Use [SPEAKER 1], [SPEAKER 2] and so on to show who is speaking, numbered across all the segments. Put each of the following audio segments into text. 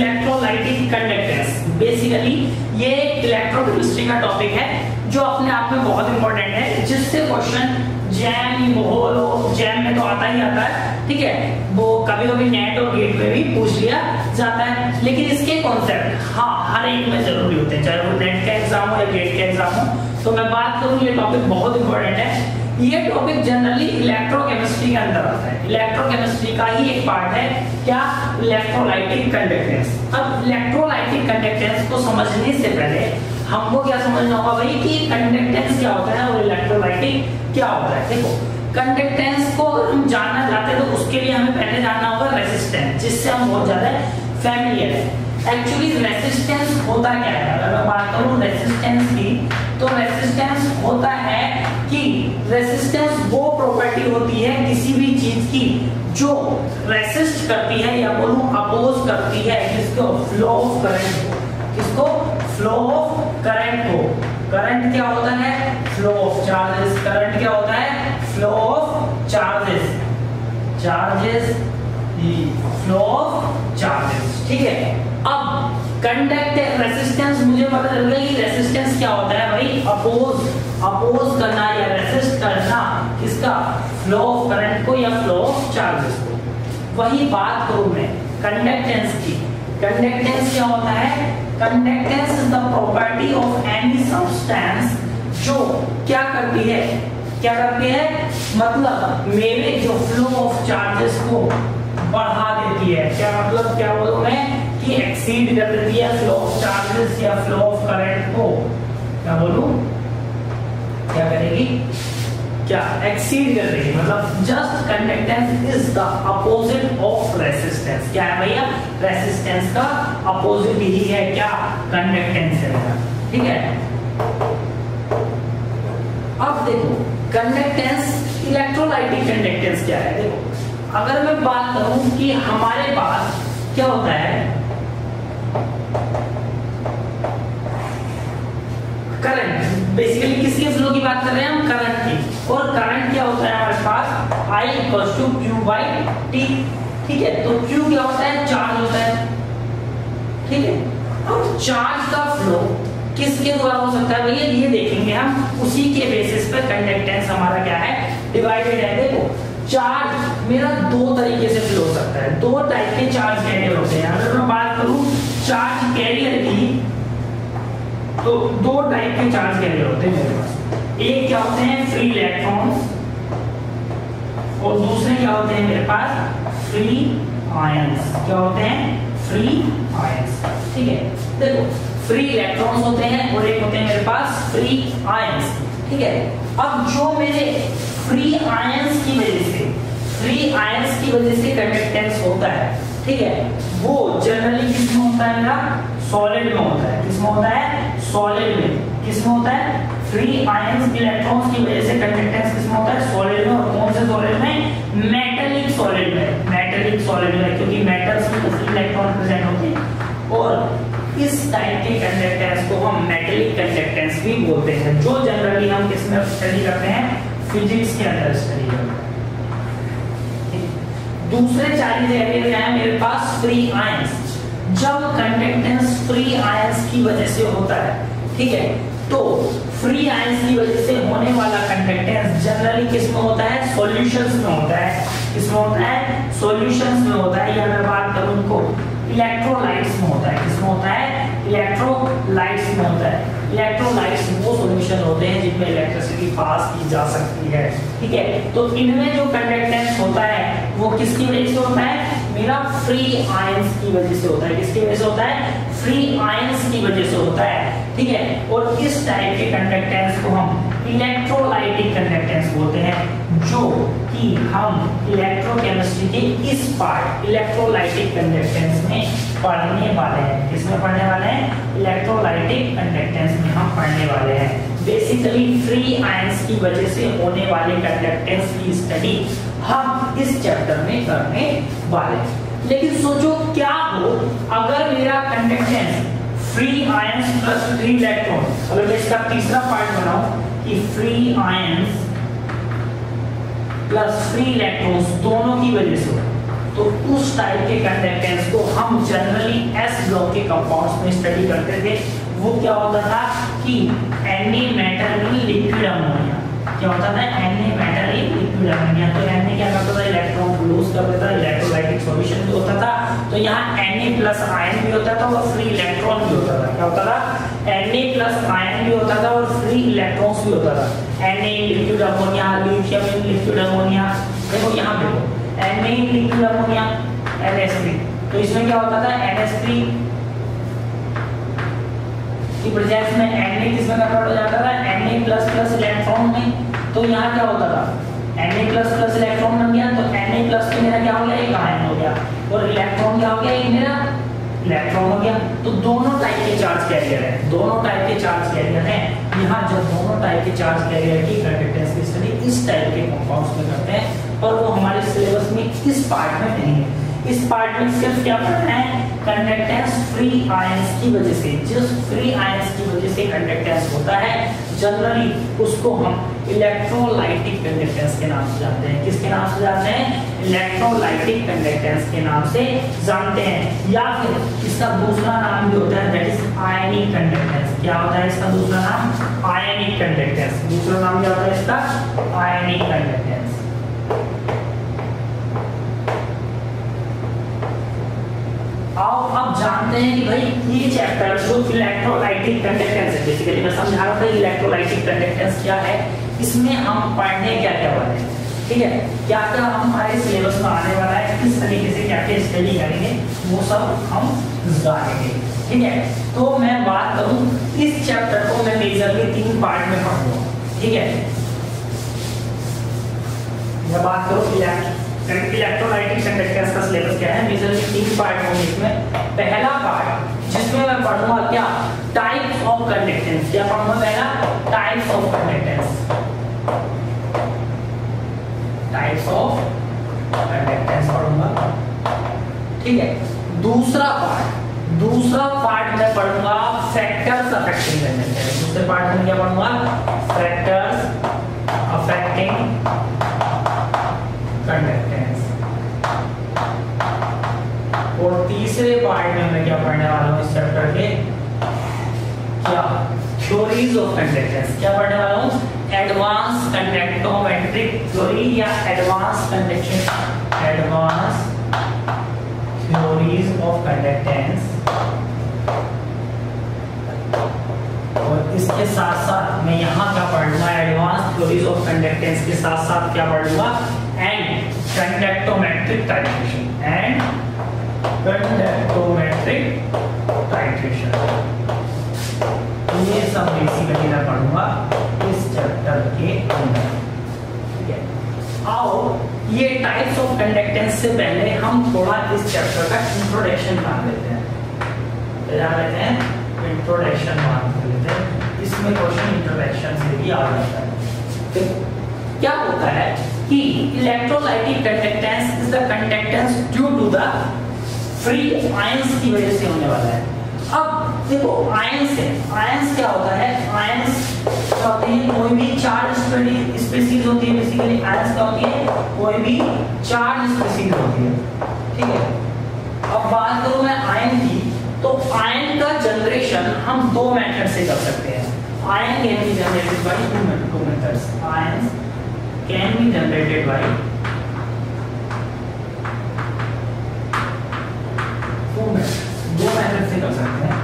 [SPEAKER 1] Electrolytic conductors basically ये electrochemistry का topic है, जो अपने आप में बहुत इंपॉर्टेंट है। जिससे क्वेश्चन जैम मोहलो जैम में तो आता ही आता है, ठीक है? वो कभी कभी नेट और गेट में भी पूछ लिया जाता है। लेकिन इसके कॉन्सेप्ट हाँ हर एक में ज़रूरी होते हैं। चाहे वो नेट का एग्ज़ाम हो या गेट का एग्ज़ाम हो तो मैं बात करूँ, ये टॉपिक बहुत इंपॉर्टेंट है। ये टॉपिक जनरली इलेक्ट्रोकेमिस्ट्री के अंदर आता है। इलेक्ट्रोकेमिस्ट्री का ही एक पार्ट है, क्या? इलेक्ट्रोलाइटिक कंडक्टेंस अब इलेक्ट्रोलाइटिक कंडक्टेंस को समझने से पहले हमको क्या समझना होगा भाई कि कंडक्टेंस क्या होता है और इलेक्ट्रोलाइटिक क्या होता है? देखो कंडक्टेंस को हम जानना चाहते हैं तो उसके लिए हमें पहले जानना होगा रेजिस्टेंस जिससे हम बहुत ज़्यादा फैमिलियर है। एक्चुअली रेसिस्टेंस होता क्या है? अगर मैं बात करूँ रेसिस्टेंस की तो रेसिस्टेंस होता है कि रेसिस्टेंस वो प्रॉपर्टी होती है किसी भी चीज़ की जो रेसिस्ट करती है या बोलूँ अपोज करती है किसको फ्लो ऑफ़ करंट को किसको फ्लो ऑफ़ करंट को करंट क्या होता है? फ्लो ऑफ़ चार्जेस करंट क्या होता है? Flow of charges charges flow of charges ठीक है? अब कंडक्ट रेसिस्टेंस मुझे पता चल गया कि रेसिस्टेंस क्या होता है भाई? अपोज अपोज करना या रेसिस्ट करना किसका? फ्लो ऑफ़ करंट को या फ्लो ऑफ़ चार्जेस को। वही बात करूँ मैं कंडक्टेंस की। कंडक्टेंस क्या होता है? Conductance is the property of any substance जो क्या करती है? क्या करती है? मतलब मेरे जो फ्लो ऑफ़ चार्जेस को बढ़ा देती है। क्या मतलब? क्या बोलूँ मैं? कि एक्सीड कर देती है फ्लो ऑफ़ चार्जेस या फ्लो ऑफ़ करंट को क्या बोलूँ? क्या करेगी? क्या एक्सीड कर रही मतलब just conductance is the opposite of resistance क्या है भैया? रेसिस्टेंस का अपोजिट ही है क्या? कंडक्टेंस है ठीक है? अब देखो कंडक्टेंस इलेक्ट्रोलाइटिक कंडक्टेंस क्या है? देखो, अगर मैं बात करूँ कि हमारे पास क्या होता है? करंट बेसिकली किसके फ्लो की बात कर रहे हैं हम? करंट की। और करंट क्या होता है हमारे पास? I equals to Q by T ठीक है? तो Q क्या होता है? चार्ज होता है। ठीक है? अब चार्ज का फ्लो किसके द्वारा हो सकता है? भैया, ये देखेंगे हम। उसी के बेसिस पे कंडक्टेंस हमारा क्या है? डिवाइडेड है। देखो चार्ज मेरा दो तरीके से फ्लो सकता है। दो टाइप के चार्ज कैरियर होते हैं। अगर मैं बात करूँ चार्ज कैरियर की तो दो टाइप के चार्ज कैरियर होते हैं मेरे पास। एक क्या होते हैं? फ्री इलेक्ट्रॉन्स और दूसरे क्या होते हैं मेरे पास? फ्री आयंस क्या होते हैं? फ्री आयंस ठीक है? देखो फ्री इलेक्ट्रॉन्स होते हैं और एक होते हैं मेरे पास फ्री आयंस ठीक है? अब जो मेरे फ्री आयंस की वजह से फ्री आयंस की वजह से कंडक्टेंस होता है, ठीक है? वो जनरली किसमें होता है मेरा? सॉलिड में होता है। किसमें होता है? सॉलिड में। किसमें होता है? फ्री आयंस इलेक्ट्रॉन्स की वजह से कंडक्टेंस किसमें होता है? सॉलिड में। और कौन से सॉलिड में? मेटेलिक सॉलिड में। मेटेलिक सॉलिड में, क्योंकि मेटल्स में इलेक्ट्रॉन प्रेजेंट होते हैं। और इस टाइप के कंडक्टेंस को हम मेटेलिक कंडक्टेंस भी बोलते हैं, जो जनरली हम किसमें स्टडी करते हैं? फिजिक्स के अंदर स्टडी करते हैं। दूसरे चार्ज एरिया है मेरे पास फ्री आयंस जब कंडक्टेंस फ्री आयंस की वजह से होता है, ठीक है? तो फ्री आयंस की वजह से होने वाला कंडक्टेंस जनरली किसमें होता है? सॉल्यूशंस में होता है। किसमें होता है? सॉल्यूशंस में होता है। या मैं बात करूँ उनको इलेक्ट्रोलाइट्स में होता है। किसमें होता है? इलेक्ट्रोलाइट्स में होता है। इलेक्ट्रोलाइट्स वो सॉल्यूशन होते हैं जिनमें इलेक्ट्रिसिटी पास की जा सकती है, ठीक है? तो इनमें जो कंडक्टेंस होता है, वो किसकी वजह से होता है? मेरा फ्री आयंस की वजह से होता है। किसकी वजह से होता है? फ्री आयंस की वजह से होता है। ठीक है? और इस टाइप के कंडक्टेंस को हम इलेक्ट्रोलाइटिक कंडक्टेंस बोलते हैं, जो कि हम इलेक्ट्रोकेमिस्ट्री के इस पार्ट इलेक्ट्रोलाइटिक कंडक्टेंस में पढ़ने वाले हैं। किसमें पढ़ने वाले हैं? इलेक्ट्रोलाइटिक कंडक्टेंस में हम पढ़ने वाले हैं। बेसिकली फ्री आयंस की वजह से होने वाले कंडक्टेंस की स्टडी हम इस चैप्टर में करने वाले लेकिन सोचो, क्या हो, अगर मेरा conductance free ions plus free electron अगर मैं इसका तीसरा पार्ट बनाऊँ कि free ions plus free electrons दोनों की वजह से तो उस टाइप के कंडक्टेंस को हम जनरली एस ब्लॉक के कंपाउंड्स में स्टडी करते थे। वो क्या होता था कि any metal in liquid ammonia क्या होता था? Na metal in liquid ammonia तो कर देता इलेक्ट्रोलाइटिक सॉल्यूशन भी होता था। तो यहाँ Na प्लस आयन भी होता था और फ्री इलेक्ट्रॉन भी होता था। क्या होता था? Na प्लस आयन भी होता था और फ्री इलेक्ट्रॉन्स भी होता था। In liquid ammonia, lithium in liquid ammonia. देखो यहाँ Na इन लिक्विड अमोनिया NH3 तो इसमें क्या होता था? NH3 की प्रेजेंस में Na किसमें कन्वर्ट हो जाता था? Na प्लस प्लस इलेक्ट्रॉन में। तो यहाँ क्या होता था? Na प्लस प्लस इलेक्ट्रॉन बन गया तो Na प्लस तो मेरा क्या हो गया? एक आयन हो गया। और इलेक्ट्रॉन क्या हो गया? एक मेरा इलेक्ट्रॉन हो गया। तो दोनों टाइप के चार्ज कैरियर है। दोनों टाइप के चार्ज कैरियर है। यहाँ जब दोनों टाइप के चार्ज कैरियर की कंडक्टेंस की स्टडी इस टाइप के कंपाउंड्स में करते हैं, और वो हमारे सिलेबस में इस पार्ट में नहीं है। इस पार्ट में सिर्फ़ क्या पढ़ना है? कंडक्टेंस फ्री आयंस की वजह से, जिस फ्री आयंस की वजह से कंडक्टेंस होता है जनरली उसको हम इलेक्ट्रोलाइटिक कंडक्टेंस के नाम से जानते हैं। किसके नाम से जानते हैं? इलेक्ट्रोलाइटिक कंडक्टेंस के नाम से जानते हैं। या फिर इसका दूसरा नाम भी होता है दैट इज़ आयनिक कंडक्टेंस क्या होता है इसका दूसरा नाम? आयनिक कंडक्टेंस दूसरा नाम क्या होता है इसका? आयनिक कंडक्टेंस आओ अब जानते हैं कि भाई ये चैप्टर जो इलेक्ट्रोलाइटिक कंडक्टेंस है बेसिकली मैं समझा रहा था इलेक्ट्रोलाइटिक कंडक्टेंस क्या है, इसमें हम पढ़ने क्या क्या वाले हैं, ठीक है? क्या क्या हमारे सिलेबस में आने वाला है, किस तरीके से क्या क्या स्टडी करेंगे, वो सब हम जानेंगे, ठीक है? तो मैं बात करूँ, इस चैप्टर को मैं मेजरली तीन पार्ट में पढ़ूँगा, ठीक है? मैं बात करूँ इलेक्ट्रो इलेक्ट्रोलाइटिक कंडक्टेंस का सिलेबस क्या है? मेजरली तीन पार्ट होंगे इसमें। पहला पार्ट जिसमें मैं पढ़ूँगा क्या? टाइप्स ऑफ़ कंडक्टेंस क्या पढ़ूँगा पहला? Types of conductance types of conductance पढ़ूँगा। ठीक है? दूसरा पार्ट दूसरा पार्ट में पढ़ूँगा फैक्टर्स अफेक्टिंग कंडक्टेंस दूसरे पार्ट में क्या पढ़ूँगा? फैक्टर्स अफेक्टिंग कंडक्टेंस और तीसरे पार्ट में मैं क्या पढ़ने वाला हूँ इस चैप्टर के? क्या? थ्योरीज ऑफ़ कंडक्टेंस क्या पढ़ने वाला हूँ? एडवांस कंडक्टोमेट्रिक थ्योरी या advance conduction advance theories of conductance और इसके साथ साथ मैं यहाँ क्या पढ़ूँगा? एडवांस थ्योरीज ऑफ़ कंडक्टेंस के साथ साथ क्या पढ़ूँगा? Conductometric titration and conductometric titration ये सब बेसिकली मैं पढ़ूँगा इस चैप्टर के अंदर। आओ, ये टाइप्स ऑफ़ कंडक्टेंस से पहले हम थोड़ा इस चैप्टर का इंट्रोडक्शन मान लेते हैं। जान लेते हैं इंट्रोडक्शन मान लेते हैं। इसमें क्वेश्चन इंट्रोडक्शन से भी आ जाता है। क्या होता है कि electrolytic conductance is the conductance due to the free ions की वजह से होने वाला है। अब देखो आयंस है? आयंस क्या होता है? आयंस क्या होते हैं कोई भी चार्ज स्पीसीज होती है बेसिकली आयंस क्या होती है? कोई भी चार्ज स्पीसीज होती है। ठीक है? अब बात करूँ मैं आयन की तो आयन का जनरेशन हम दो मेथड से कर सकते हैं। Ion can be generated by two methods ions can be generated by दो मेथड से कर सकते हैं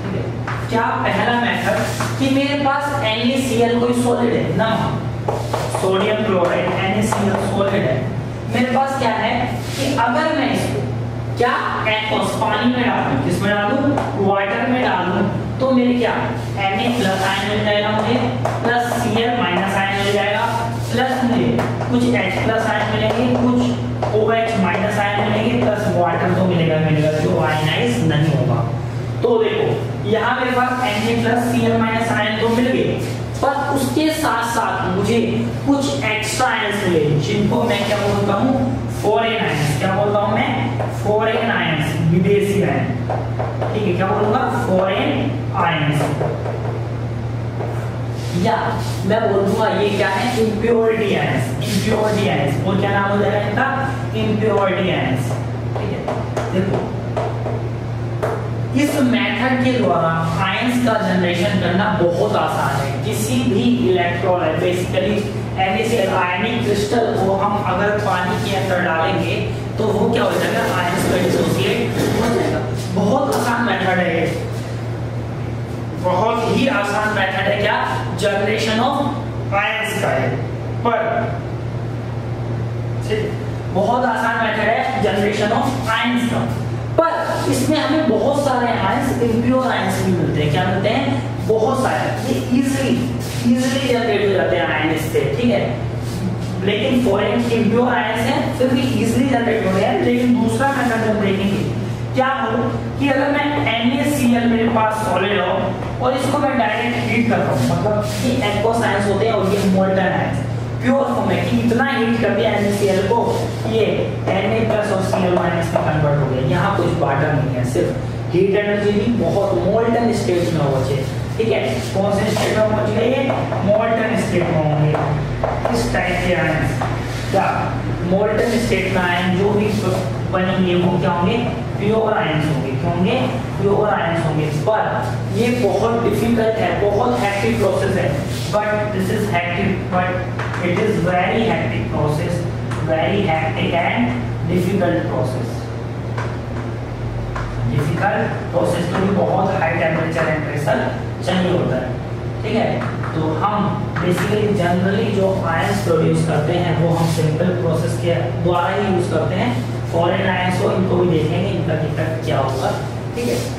[SPEAKER 1] ठीक है क्या पहला मेथड कि मेरे पास NaCl कोई सॉलिड है ना सोडियम क्लोराइड NaCl सॉलिड है मेरे पास क्या है कि अगर मैं इसको क्या एक्वस पानी में डालूं किसमें डालूं वाटर में डालूं तो मेरे क्या Na आयन मिल जाएगा मुझे प्लस Cl आयन मिल जाएगा। प्लस मुझे कुछ H प्लस आयन मिलेंगे, कुछ OH माइनस आयन मिलेंगे प्लस वाटर तो मिलेगा मिलेगा, जो आयनाइज नहीं होगा। तो देखो, यहाँ मेरे पास Na plus Cl minus ion तो मिल गए पर उसके साथ साथ मुझे कुछ एक्स्ट्रा आयंस मिले, जिनको मैं क्या बोलता हूँ? फॉरेन आयंस क्या बोलता हूँ मैं? फॉरेन आयंस विदेशी आयन ठीक है, क्या बोलूँगा? फॉरेन आयंस या मैं बोल दूँगा ये क्या है? इम्प्योरिटी आयंस इम्प्योरिटी आयंस और क्या नाम हो जाएगा इनका? इम्प्योरिटी आयंस ठीक है? देखो, इस मेथड के द्वारा आयंस का जनरेशन करना बहुत आसान है। किसी भी electrolyte basically NaCl ionic crystal को हम अगर पानी के अंदर डालेंगे तो वो क्या हो जाएगा? आयंस का डिसोसिएट हो जाएगा। बहुत आसान मेथड है ये बहुत ही आसान मेथड है क्या जनरेशन ऑफ़ आयंस का है पर बहुत आसान मेथड है जनरेशन ऑफ़ आयंस का। पर इसमें हमें बहुत सारे आयंस इम्प्योर आयंस भी मिलते हैं। क्या मिलते हैं? बहुत सारे। ये इजीली इजीली जनरेट हो जाते हैं आयन इससे ठीक है? लेकिन फॉरेन इम्प्योर आयंस हैं फिर भी इजीली जनरेट हो रहे हैं लेकिन दूसरा मेथड जब देखेंगे क्या हो कि अगर मैं NaCl मेरे पास सॉलिड हो और इसको मैं डायरेक्ट हीट कर रहा हूँ मतलब कि एक्वस आयंस होते हैं और ये मोल्टन आयंस प्योर फॉर्म में कि इतना हीट कर दिया NaCl को, ये Na और Cl में कन्वर्ट हो गया। यहाँ कुछ बाटा नहीं है, सिर्फ़ हीट एनर्जी भी बहुत मोल्टन स्टेट में होना चाहिए ठीक है, कौन से स्टेट में पहुँच गए मोल्टन स्टेट में होंगे इस टाइप के आयन क्या? मोल्टन स्टेट में आयन जो भी बनेंगे वो क्या होंगे? प्योर आयंस होंगे। क्या होंगे? प्योर आयंस होंगे। पर ये बहुत डिफ़िकल्ट है, बहुत हैक्टिक प्रोसेस है। But this is hectic but it is very hectic process, very hectic and difficult process. Difficult process के लिए बहुत हाई टेम्परेचर एंड प्रेशर चाहिए होता है। ठीक है? तो हम बेसिकली जनरली जो आयंस प्रोड्यूस करते हैं, वो हम सिंपल प्रोसेस के द्वारा ही यूज़ करते हैं। फॉरेन आयंस को इनको भी देखेंगे, इनका इफ़ेक्ट क्या होगा। ठीक है?